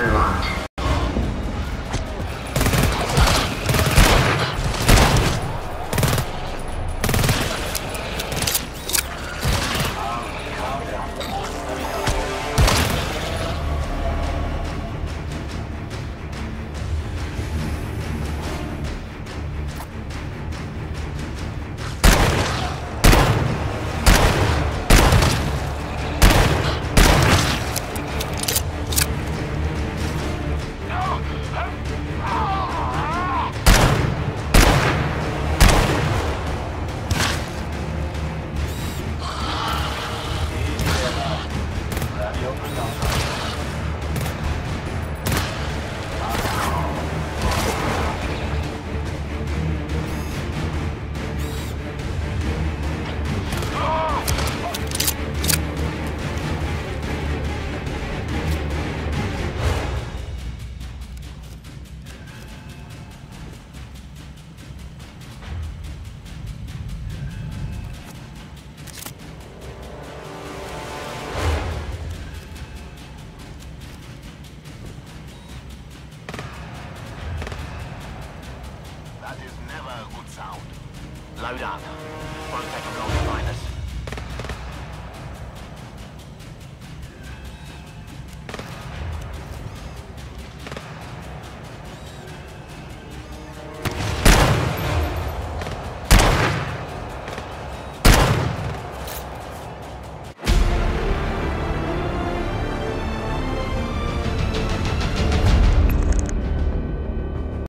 是吧。